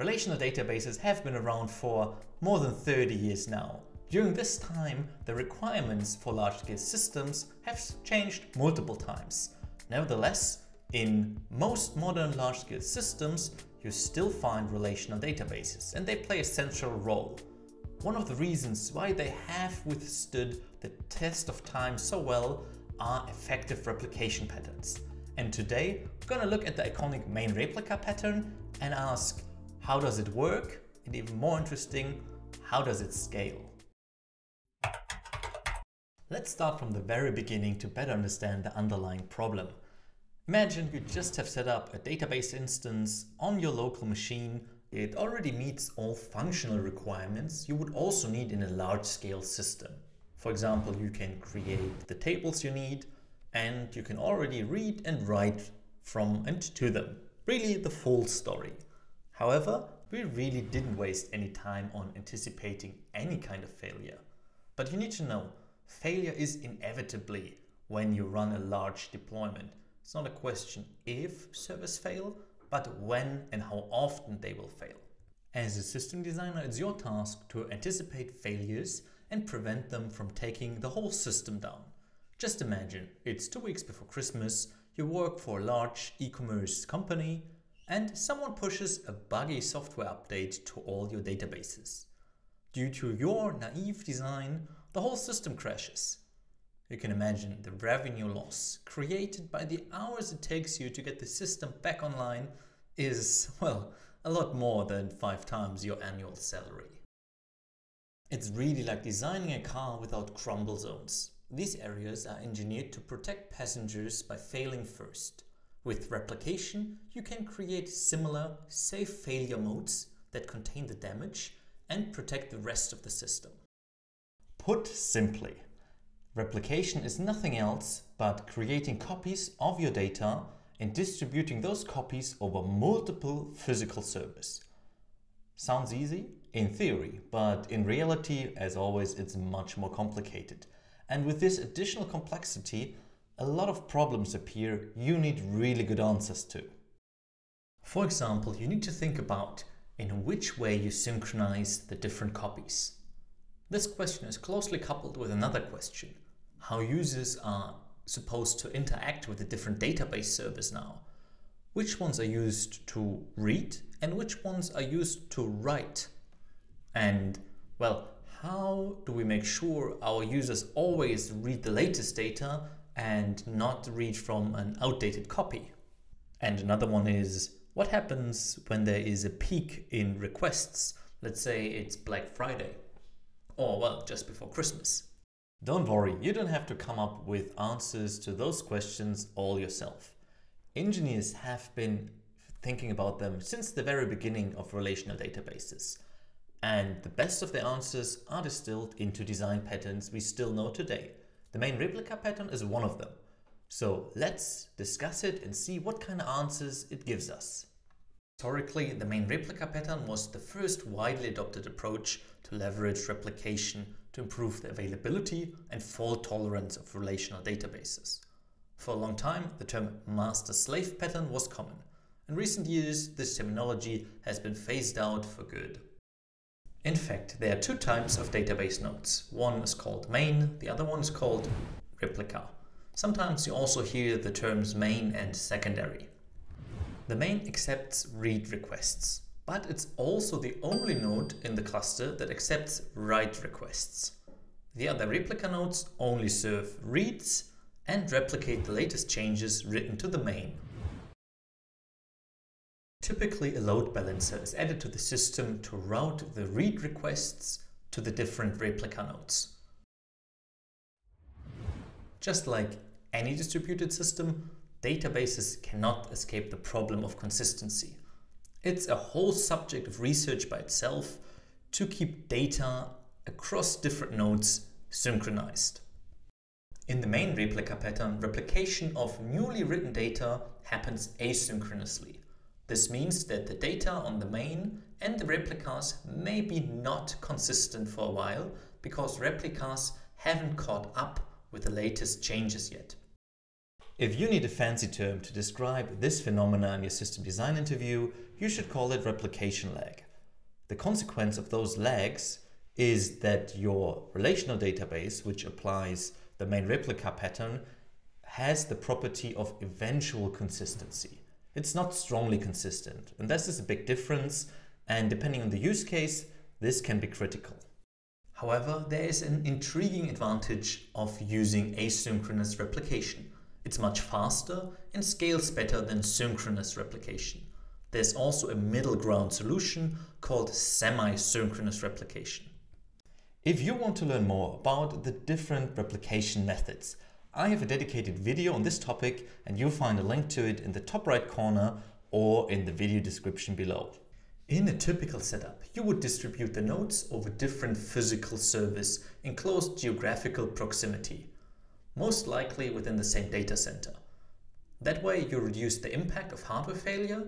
Relational databases have been around for more than 30 years now. During this time, the requirements for large-scale systems have changed multiple times. Nevertheless, in most modern large-scale systems, you still find relational databases and they play a central role. One of the reasons why they have withstood the test of time so well are effective replication patterns. And today, we're gonna look at the iconic main replica pattern and ask how does it work? And even more interesting, how does it scale? Let's start from the very beginning to better understand the underlying problem. Imagine you just have set up a database instance on your local machine. It already meets all functional requirements you would also need in a large-scale system. For example, you can create the tables you need and you can already read and write from and to them. Really the full story. However, we really didn't waste any time on anticipating any kind of failure. But you need to know, failure is inevitably when you run a large deployment. It's not a question if servers fail, but when and how often they will fail. As a system designer, it's your task to anticipate failures and prevent them from taking the whole system down. Just imagine, it's two weeks before Christmas, you work for a large e-commerce company, and someone pushes a buggy software update to all your databases. Due to your naive design, the whole system crashes. You can imagine the revenue loss created by the hours it takes you to get the system back online is, well, a lot more than five times your annual salary. It's really like designing a car without crumble zones. These areas are engineered to protect passengers by failing first. With replication, you can create similar, safe failure modes that contain the damage and protect the rest of the system. Put simply, replication is nothing else but creating copies of your data and distributing those copies over multiple physical servers. Sounds easy? In theory, but in reality, as always, it's much more complicated. And with this additional complexity, a lot of problems appear you need really good answers to. For example, you need to think about in which way you synchronize the different copies. This question is closely coupled with another question, how users are supposed to interact with the different database servers now. Which ones are used to read and which ones are used to write? And, well, how do we make sure our users always read the latest data and not read from an outdated copy. And another one is what happens when there is a peak in requests? Let's say it's Black Friday or well, just before Christmas. Don't worry, you don't have to come up with answers to those questions all yourself. Engineers have been thinking about them since the very beginning of relational databases. And the best of the answers are distilled into design patterns we still know today. The main replica pattern is one of them. So let's discuss it and see what kind of answers it gives us. Historically, the main replica pattern was the first widely adopted approach to leverage replication to improve the availability and fault tolerance of relational databases. For a long time, the term master-slave pattern was common. In recent years, this terminology has been phased out for good. In fact, there are two types of database nodes. One is called main, the other one is called replica. Sometimes you also hear the terms main and secondary. The main accepts read requests, but it's also the only node in the cluster that accepts write requests. The other replica nodes only serve reads and replicate the latest changes written to the main. Typically, a load balancer is added to the system to route the read requests to the different replica nodes. Just like any distributed system, databases cannot escape the problem of consistency. It's a whole subject of research by itself to keep data across different nodes synchronized. In the main replica pattern, replication of newly written data happens asynchronously. This means that the data on the main and the replicas may be not consistent for a while because replicas haven't caught up with the latest changes yet. If you need a fancy term to describe this phenomena in your system design interview, you should call it replication lag. The consequence of those lags is that your relational database, which applies the main replica pattern, has the property of eventual consistency. It's not strongly consistent, and this is a big difference, and depending on the use case, this can be critical. However, there is an intriguing advantage of using asynchronous replication. It's much faster and scales better than synchronous replication. There's also a middle ground solution called semi-synchronous replication. If you want to learn more about the different replication methods, I have a dedicated video on this topic and you'll find a link to it in the top right corner or in the video description below. In a typical setup, you would distribute the nodes over different physical servers in close geographical proximity most likely within the same data center. That way you reduce the impact of hardware failure,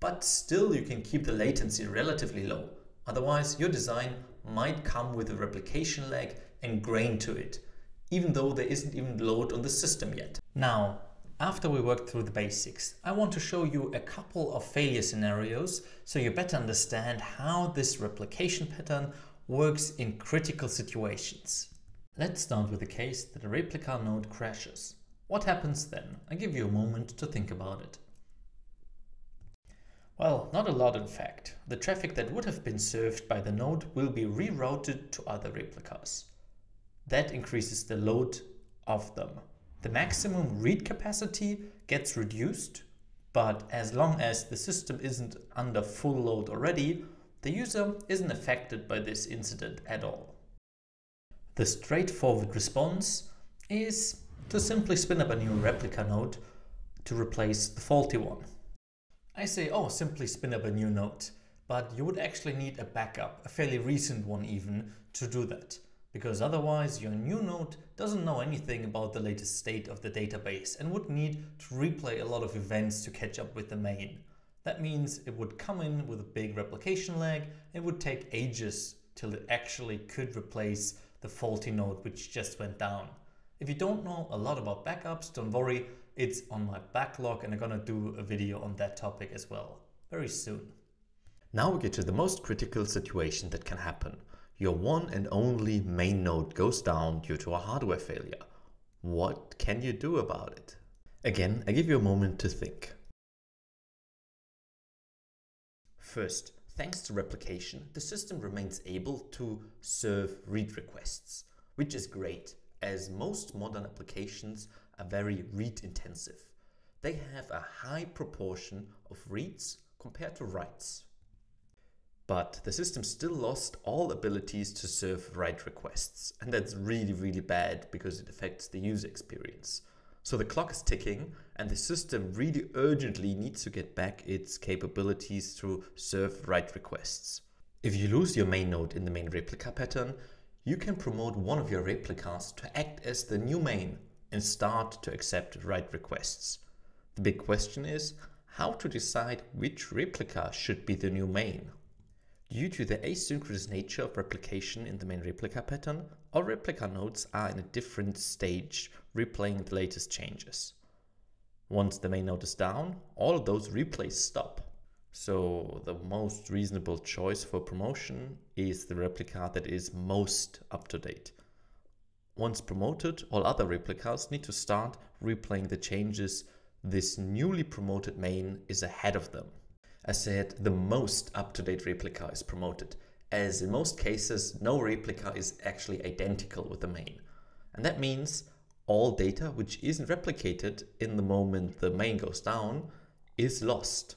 but still you can keep the latency relatively low. Otherwise, your design might come with a replication lag ingrained to it, even though there isn't even load on the system yet. Now, after we worked through the basics, I want to show you a couple of failure scenarios so you better understand how this replication pattern works in critical situations. Let's start with the case that a replica node crashes. What happens then? I give you a moment to think about it. Well, not a lot in fact. The traffic that would have been served by the node will be rerouted to other replicas. That increases the load of them. The maximum read capacity gets reduced, but as long as the system isn't under full load already, the user isn't affected by this incident at all. The straightforward response is to simply spin up a new replica node to replace the faulty one. I say, oh, simply spin up a new node, but you would actually need a backup, a fairly recent one even, to do that. Because otherwise your new node doesn't know anything about the latest state of the database and would need to replay a lot of events to catch up with the main. That means it would come in with a big replication lag and would take ages till it actually could replace the faulty node which just went down. If you don't know a lot about backups, don't worry, it's on my backlog and I'm gonna do a video on that topic as well, very soon. Now we get to the most critical situation that can happen. Your one and only main node goes down due to a hardware failure. What can you do about it? Again, I give you a moment to think. First, Thanks to replication, the system remains able to serve read requests, which is great as most modern applications are very read intensive. They have a high proportion of reads compared to writes. But the system still lost all abilities to serve write requests, and that's really, really bad because it affects the user experience. So the clock is ticking and the system really urgently needs to get back its capabilities to serve write requests. If you lose your main node in the main replica pattern, you can promote one of your replicas to act as the new main and start to accept write requests. The big question is how to decide which replica should be the new main. Due to the asynchronous nature of replication in the main replica pattern, all replica nodes are in a different stage, replaying the latest changes. Once the main node is down, all those replays stop. So the most reasonable choice for promotion is the replica that is most up to date. Once promoted, all other replicas need to start replaying the changes this newly promoted main is ahead of them. I said the most up-to-date replica is promoted, as in most cases no replica is actually identical with the main. And that means all data which isn't replicated in the moment the main goes down is lost.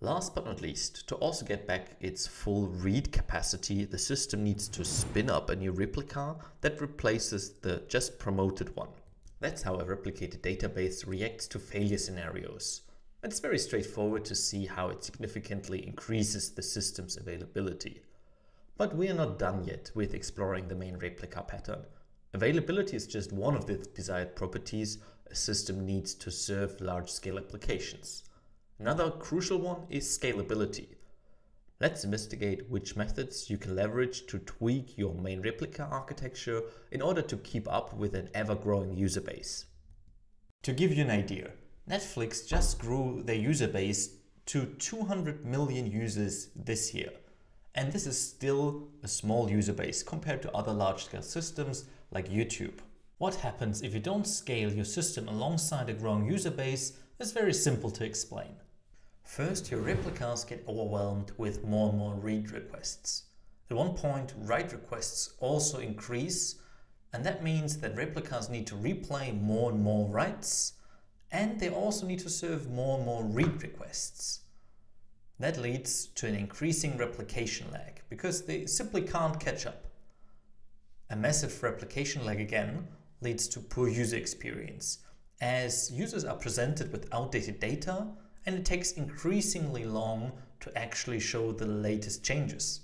Last but not least, to also get back its full read capacity, the system needs to spin up a new replica that replaces the just promoted one. That's how a replicated database reacts to failure scenarios. It's very straightforward to see how it significantly increases the system's availability. But we are not done yet with exploring the main replica pattern. Availability is just one of the desired properties a system needs to serve large-scale applications. Another crucial one is scalability. Let's investigate which methods you can leverage to tweak your main replica architecture in order to keep up with an ever-growing user base. To give you an idea, Netflix just grew their user base to 200 million users this year. And this is still a small user base compared to other large scale systems like YouTube. What happens if you don't scale your system alongside a growing user base is very simple to explain. First, your replicas get overwhelmed with more and more read requests. At one point, write requests also increase, and that means that replicas need to replay more and more writes, and they also need to serve more and more read requests. That leads to an increasing replication lag, because they simply can't catch up. A massive replication lag again leads to poor user experience, as users are presented with outdated data and it takes increasingly long to actually show the latest changes.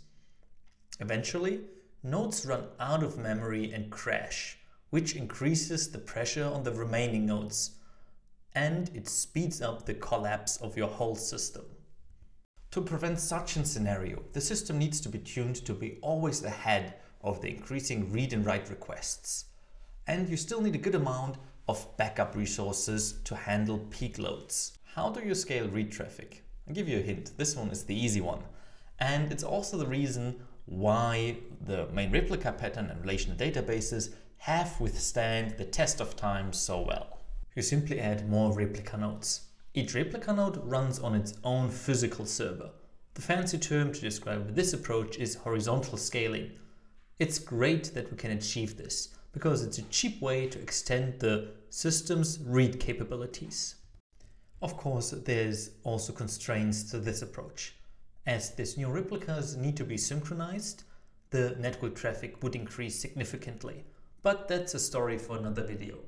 Eventually, nodes run out of memory and crash, which increases the pressure on the remaining nodes, and it speeds up the collapse of your whole system. To prevent such a scenario, the system needs to be tuned to be always ahead of the increasing read and write requests. And you still need a good amount of backup resources to handle peak loads. How do you scale read traffic? I'll give you a hint. This one is the easy one. And it's also the reason why the main replica pattern and relational databases have withstand the test of time so well. You simply add more replica nodes. Each replica node runs on its own physical server. The fancy term to describe this approach is horizontal scaling. It's great that we can achieve this because it's a cheap way to extend the system's read capabilities. Of course, there's also constraints to this approach. As these new replicas need to be synchronized, the network traffic would increase significantly, but that's a story for another video.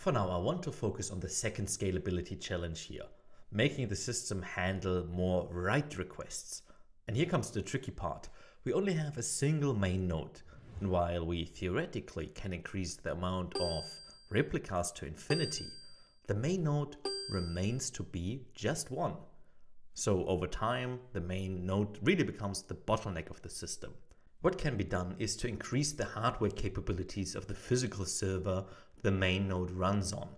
For now, I want to focus on the second scalability challenge here, making the system handle more write requests. And here comes the tricky part. We only have a single main node, and while we theoretically can increase the amount of replicas to infinity, the main node remains to be just one. So over time, the main node really becomes the bottleneck of the system. What can be done is to increase the hardware capabilities of the physical server the main node runs on.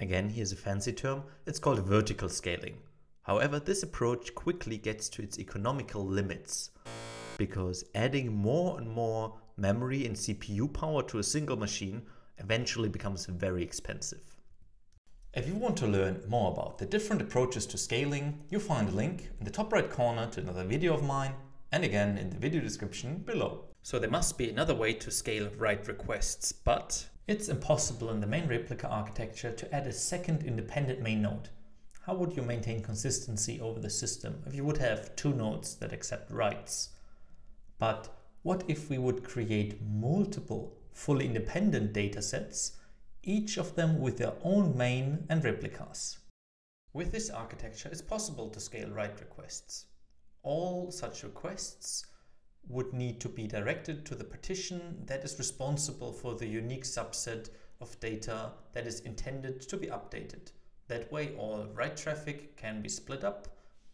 Again, here's a fancy term, it's called vertical scaling. However, this approach quickly gets to its economical limits because adding more and more memory and CPU power to a single machine eventually becomes very expensive. If you want to learn more about the different approaches to scaling, you'll find a link in the top right corner to another video of mine and again in the video description below. So there must be another way to scale write requests, but it's impossible in the main replica architecture to add a second independent main node. How would you maintain consistency over the system if you would have two nodes that accept writes? But what if we would create multiple fully independent datasets each of them with their own main and replicas. With this architecture, it's possible to scale write requests. All such requests would need to be directed to the partition that is responsible for the unique subset of data that is intended to be updated. That way all write traffic can be split up,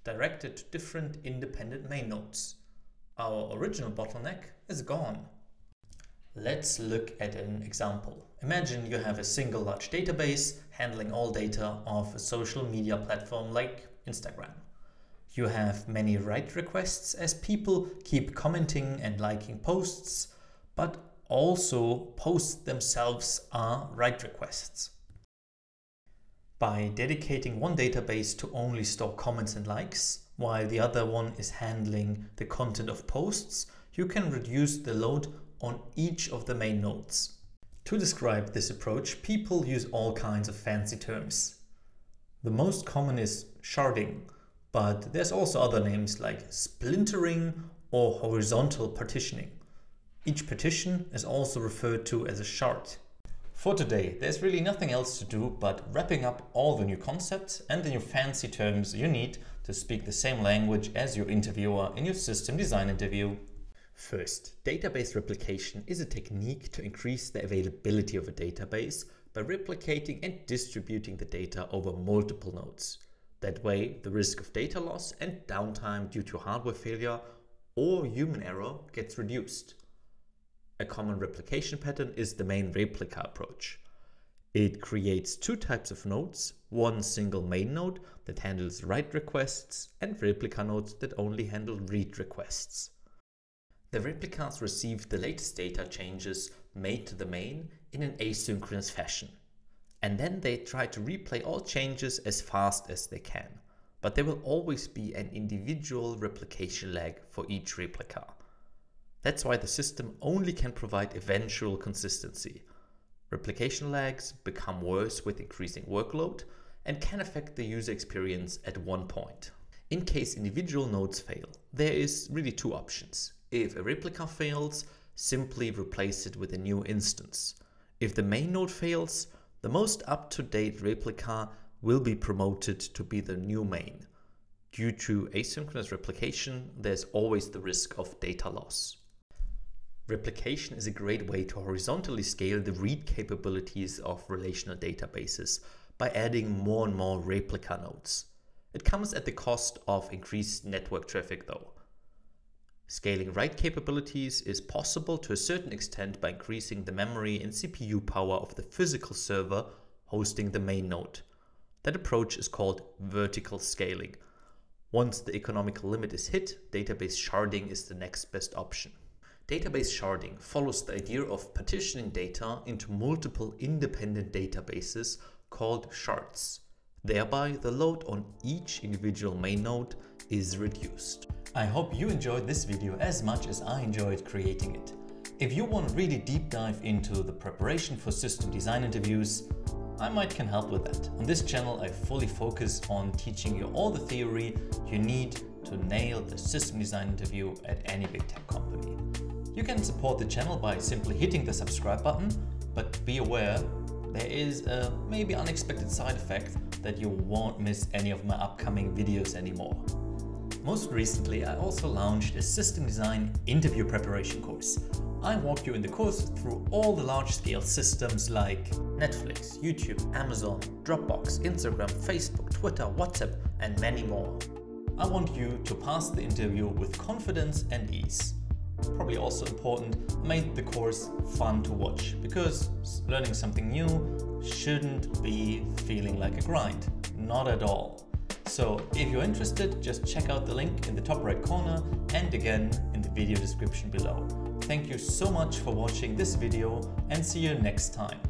directed to different independent main nodes. Our original bottleneck is gone. Let's look at an example. Imagine you have a single large database handling all data of a social media platform like Instagram. You have many write requests as people keep commenting and liking posts, but also posts themselves are write requests. By dedicating one database to only store comments and likes, while the other one is handling the content of posts, you can reduce the load on each of the main nodes. To describe this approach, people use all kinds of fancy terms. The most common is sharding, but there's also other names like splintering or horizontal partitioning. Each partition is also referred to as a shard. For today, there's really nothing else to do but wrapping up all the new concepts and the new fancy terms you need to speak the same language as your interviewer in your system design interview. First, database replication is a technique to increase the availability of a database by replicating and distributing the data over multiple nodes. That way, the risk of data loss and downtime due to hardware failure or human error gets reduced. A common replication pattern is the main replica approach. It creates two types of nodes, one single main node that handles write requests and replica nodes that only handle read requests. The replicas receive the latest data changes made to the main in an asynchronous fashion. And then they try to replay all changes as fast as they can. But there will always be an individual replication lag for each replica. That's why the system only can provide eventual consistency. Replication lags become worse with increasing workload and can affect the user experience at one point. In case individual nodes fail, there is really two options. If a replica fails, simply replace it with a new instance. If the main node fails, the most up-to-date replica will be promoted to be the new main. Due to asynchronous replication, there's always the risk of data loss. Replication is a great way to horizontally scale the read capabilities of relational databases by adding more and more replica nodes. It comes at the cost of increased network traffic though. Scaling write capabilities is possible to a certain extent by increasing the memory and CPU power of the physical server hosting the main node. That approach is called vertical scaling. Once the economical limit is hit, database sharding is the next best option. Database sharding follows the idea of partitioning data into multiple independent databases called shards. Thereby, the load on each individual main node is reduced. I hope you enjoyed this video as much as I enjoyed creating it. If you want to really deep dive into the preparation for system design interviews, I might can help with that. On this channel I fully focus on teaching you all the theory you need to nail the system design interview at any big tech company. You can support the channel by simply hitting the subscribe button, but be aware there is a maybe unexpected side effect that you won't miss any of my upcoming videos anymore. Most recently, I also launched a system design interview preparation course. I walk you in the course through all the large-scale systems like Netflix, YouTube, Amazon, Dropbox, Instagram, Facebook, Twitter, WhatsApp, and many more. I want you to pass the interview with confidence and ease. Probably also important, make the course fun to watch because learning something new shouldn't be feeling like a grind. Not at all. So if you're interested, just check out the link in the top right corner and again in the video description below. Thank you so much for watching this video and see you next time.